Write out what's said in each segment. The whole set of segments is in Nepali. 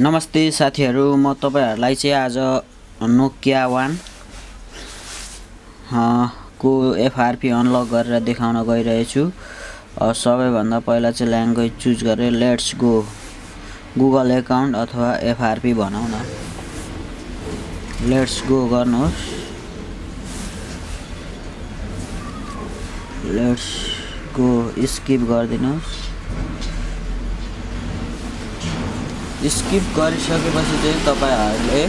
नमस्ते साथीहरू म तपाईँहरूलाई चाहिँ आज नोकिया वान को एफआरपी अनलक गरेर देखाउन गइरहेछु। सबैभन्दा पहिला चाहिँ ल्याङ्ग्वेज चुज गरेर लेट्स गो गुगल एकाउन्ट अथवा एफआरपी भनौँ न। लेट्स गो गर्नुहोस्। लेट्स गो स्किप गरिदिनुहोस्। स्किप गरिसकेपछि चाहिँ तपाईँहरूले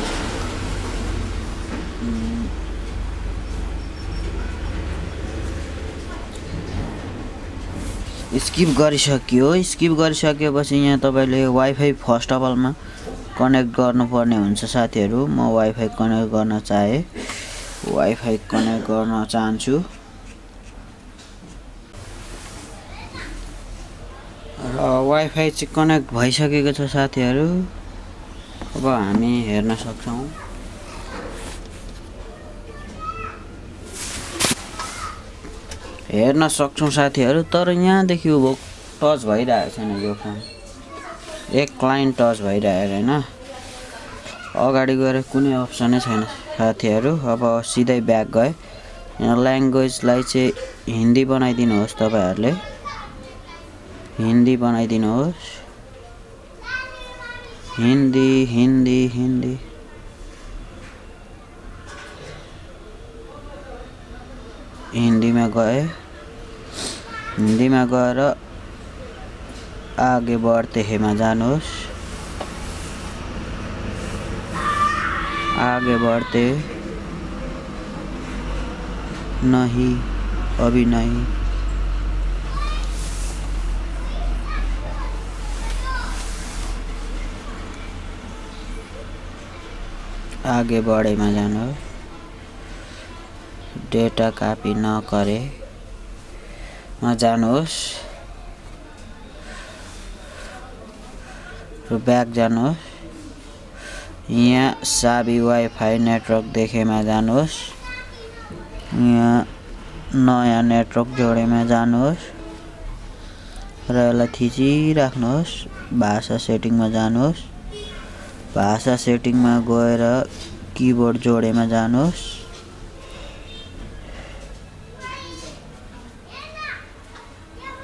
स्किप गरिसक्यो। स्किप गरिसकेपछि यहाँ तपाईँले वाइफाई फर्स्ट अफ अलमा कनेक्ट गर्नुपर्ने हुन्छ साथीहरू। म वाइफाई कनेक्ट गर्न चाहेँ वाइफाई कनेक्ट गर्न चाहन्छु। वाइफाई चाहिँ कनेक्ट भइसकेको छ साथीहरू। अब हामी हेर्न सक्छौँ। हेर्न सक्छौँ साथीहरू तर यहाँदेखि उँभो टच भइरहेको छैन यो फोन। एक लाइन टच भइरहेको होइन अगाडि गएर कुनै अप्सनै छैन साथीहरू। अब सिधै ब्याक गएँ। ल्याङ्ग्वेजलाई चाहिँ हिन्दी बनाइदिनुहोस् तपाईँहरूले। हिन्दी बनाइदिनुहोस्। हिन्दी हिन्दी हिन्दी। हिन्दीमा गए। हिन्दीमा गएर आगे बढ्ते हेमा जानुहोस्। आगे बढ्ते। नहीं अभी नहीं। आगे बढेमा जानुहोस् डेटा कापी नगरे मा जानुहोस्। र ब्याक जानुहोस्। यहाँ साबी वाइफाई नेटवर्क देखेमा जानुहोस्। यहाँ नयाँ नेटवर्क जोडेमा जानुहोस्। र यसलाई थिचिराख्नुहोस्। भाषा सेटिङमा जानुहोस्। भाषा सेटिङमा गएर किबोर्ड जोडेमा जानुहोस्।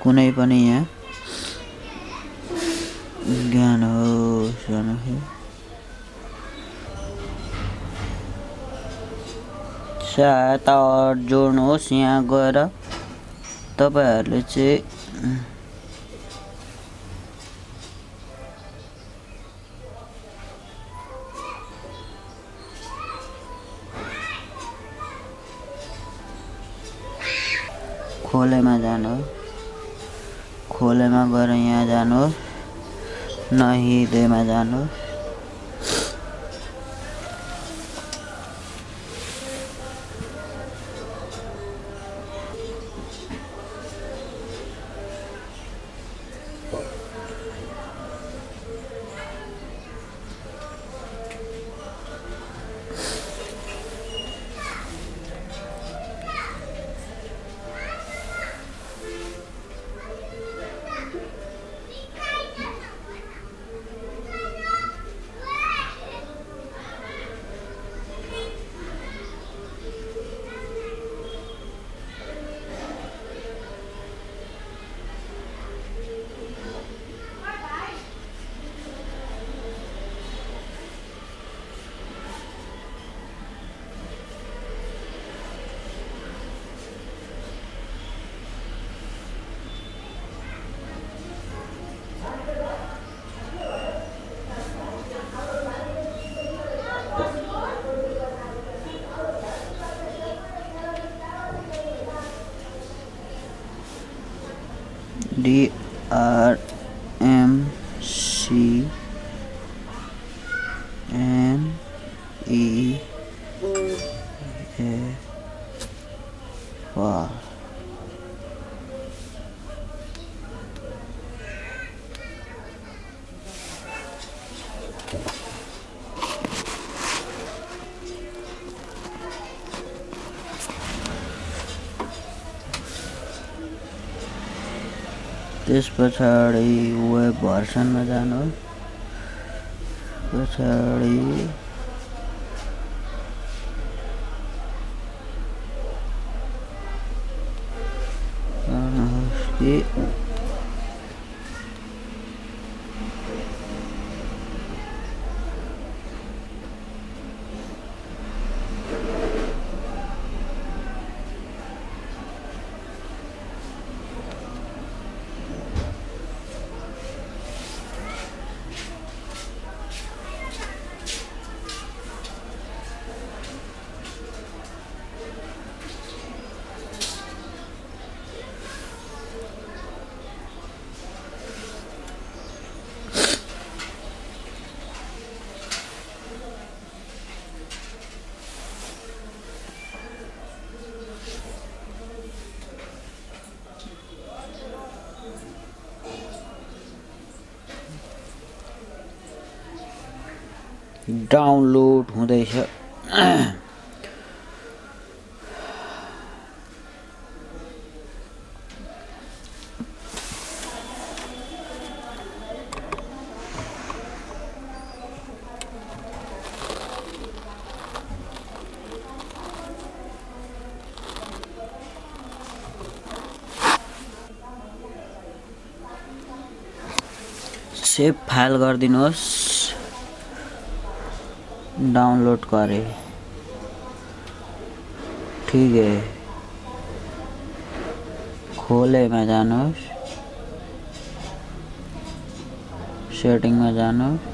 कुनै पनि यहाँ ज्ञान होस् सहायता जोड्नुहोस् यहाँ गएर तपाईँहरूले चाहिँ खोलेमा जानुहोस् खोलेमा गएर यहाँ जानुहोस् नहिदेमा जानुहोस् D R M C N E A Y त्यस पछाडि वेब भर्सनमा जानुहोस् पछाडि। गर्नुहोस् डाउनलोड हुँदैछ सेभ फाइल गरिदिनुहोस्। डाउनलोड करे। ठीक है। खोलेमा जानुहोस् सेटिङमा जानुहोस्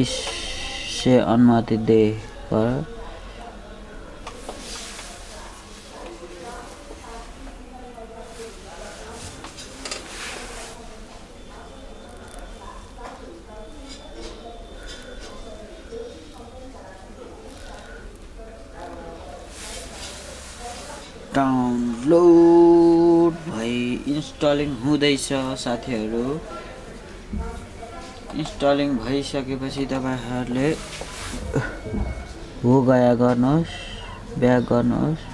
इससे अनुमति दे कर डाउनलोड भई हुँदैछ साथीहरू। इन्स्टलिङ भइसकेपछि तपाईँहरूले हो गया गर्नुहोस् ब्याक गर्नुहोस्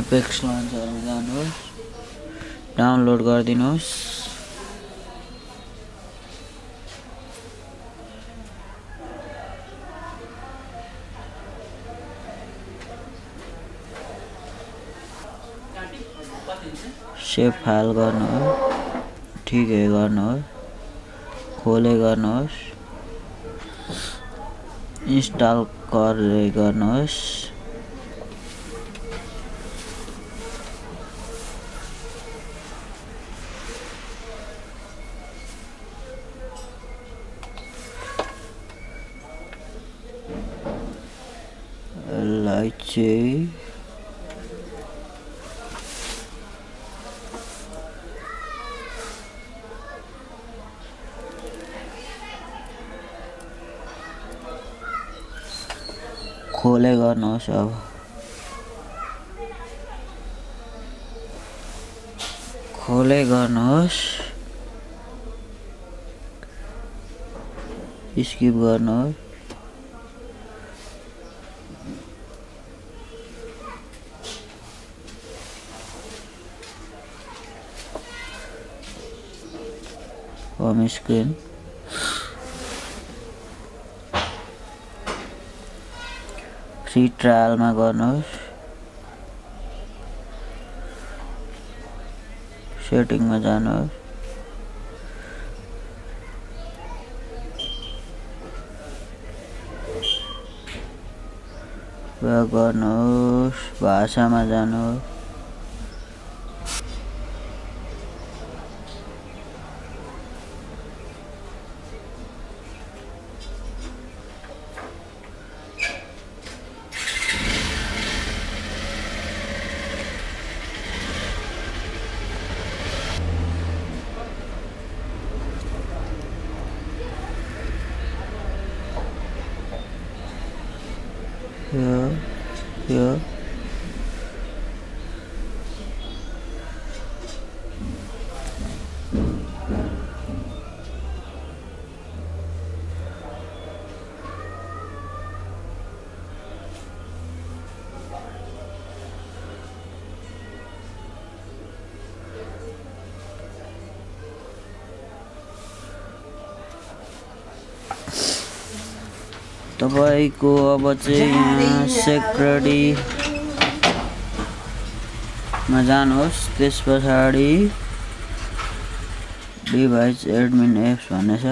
एपेक्स लन्चरमा जानुहोस् डाउनलोड गरिदिनुहोस्। सेभ फाइल गर्नुहोस् ठिकै गर्नुहोस् खोले गर्नुहोस् इन्स्टल गरे गर्नुहोस्। यसलाई चाहिँ खोले गर्नुहोस् अब खोले गर्नुहोस् स्किप गर्नुहोस् होम स्क्रिन फ्री ट्रायलमा गर्नुहोस्। सेटिङमा जानुहोस्। गर्नुहोस्। भाषामा जानुहोस्। nhớ you तपाईँको अब चाहिँ यहाँ सेक्रेटरीमा जानुहोस् त्यस पछाडि डिभाइस एडमिन एप्स भन्ने छ।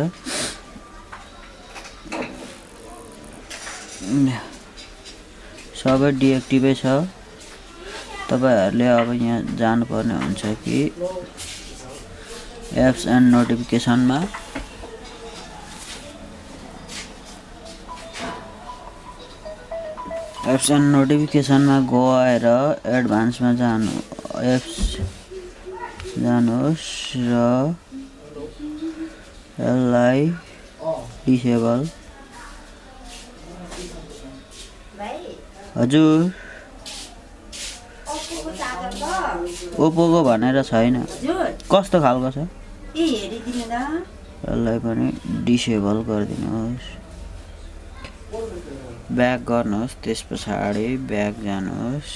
सबै डिएक्टिभै छ। तपाईँहरूले अब यहाँ जानुपर्ने हुन्छ कि एप्स एन्ड नोटिफिकेसनमा। एप्स एन्ड नोटिफिकेसनमा गएर एडभान्समा जानु एप्स जानुहोस् र यसलाई डिसेबल। हजुर। ओप्पोको भनेर छैन। कस्तो खालको छ? यसलाई पनि डिसेबल गरिदिनुहोस्। ब्याक गर्नुहोस् त्यस पछाडि ब्याक जानुहोस्।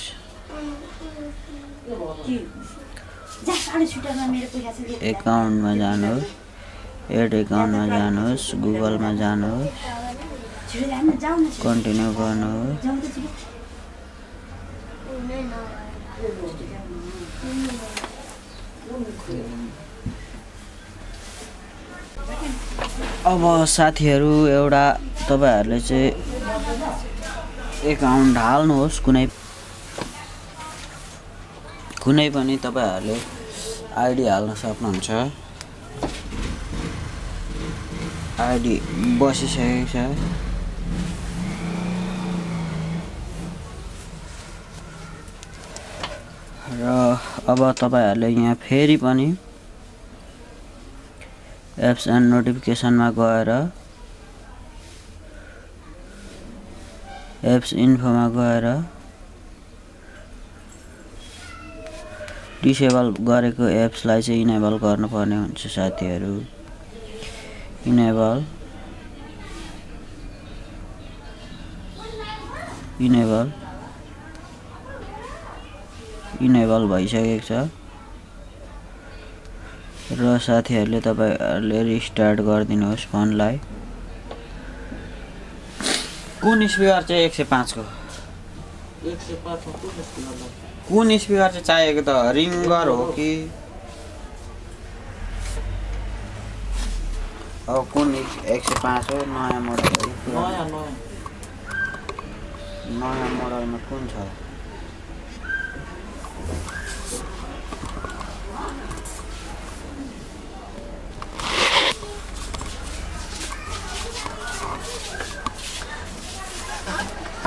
एकाउन्टमा जानुहोस् एड एकाउन्टमा जानुहोस् गुगलमा जानुहोस्। कन्टिन्यू गर्नुहोस्। अब साथीहरू एउटा तपाईँहरूले चाहिँ एकाउन्ट हाल्नुहोस् कुनै कुनै पनि तपाईँहरूले आइडी हाल्न सक्नुहुन्छ। आइडी बसिसकेको छ। र अब तपाईँहरूले यहाँ फेरि पनि एप्स एन्ड नोटिफिकेसनमा गएर एप्स इन्फोमा गएर डिसेबल गरेको एप्सलाई चाहिँ इनेबल गर्नुपर्ने हुन्छ साथीहरू। इनेबल इनेबल इनेबल भइसकेको छ। र साथीहरूले तपाईँहरूले रिस्टार्ट गरिदिनुहोस् फोनलाई। कुन स्पिकर चाहिँ एक सय पाँचको कुन स्पिकर चाहिँ चाहिएको त रिङ्गर हो कि? अब कुन एक सय पाँच हो? नयाँ मोडल नयाँ मोडलमा कुन छ?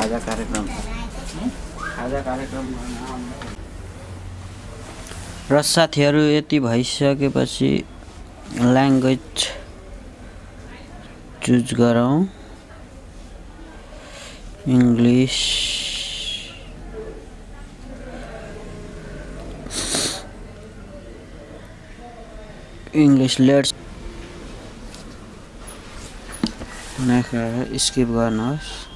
आज कार्यक्रम। आज कार्यक्रम। र साथीहरू यति भइसकेपछि ल्याङ्ग्वेज चुज गरौँ। English English let's next skip गर्नुहोस्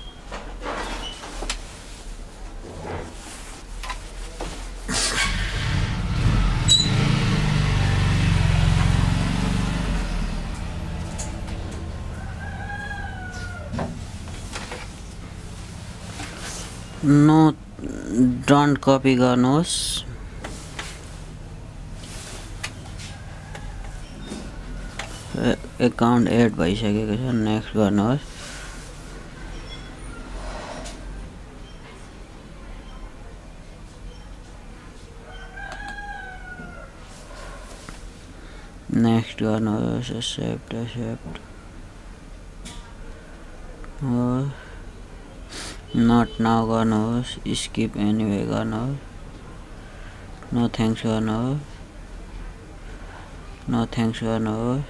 नो डन्ट कपी गर्नुहोस् एकाउन्ट एड भइसकेको छ नेक्स्ट गर्नुहोस् नेक्स्ट गर्नुहोस् accept accept Not now Ganover. Skip anyway Ganover. No thanks Ganover. No thanks Ganover.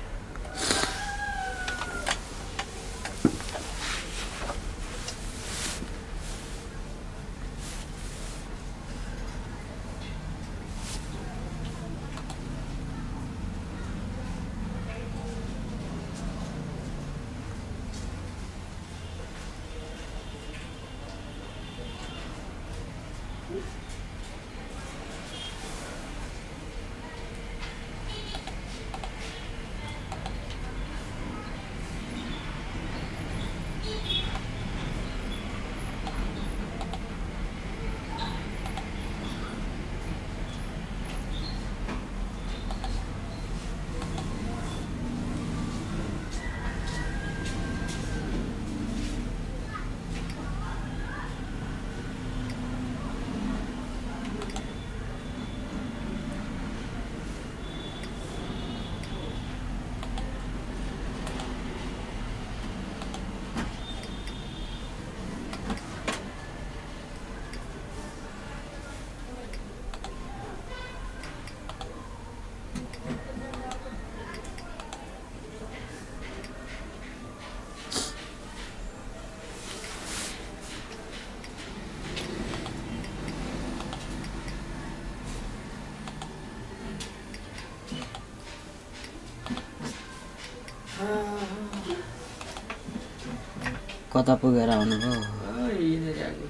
कता पुगेर आउनुभयो? अँ, यहीँनिर आएको।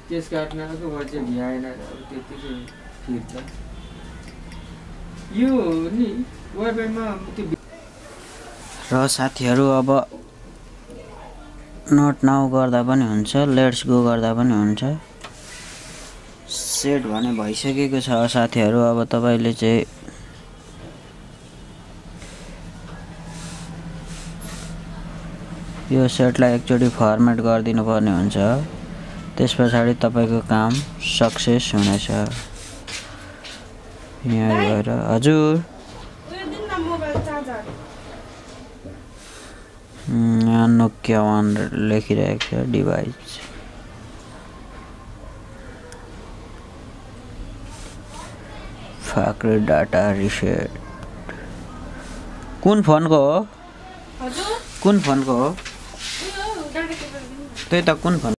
भए चाहिँ भ्याएन अब त्यत्तिकै फिर्ता। यो नि वाइफाईमा त्यो र साथीहरू अब नोट नाउ गर्दा पनि हुन्छ लेट्स गो गर्दा पनि हुन्छ। सेट भने भइसकेको छ साथीहरू अब तपाईँले चाहिँ यो सेटलाई एकचोटि फर्मेट गरिदिनु पर्ने हुन्छ। त्यस पछाडि तपाईँको काम सक्सेस हुनेछ। यहाँ गएर हजुर। यहाँ नोकिया वान लेखिरहेको छ डिभाइस। फाक्रे data reset. कुन फोनको हो? कुन फोनको हो? उयो डाटा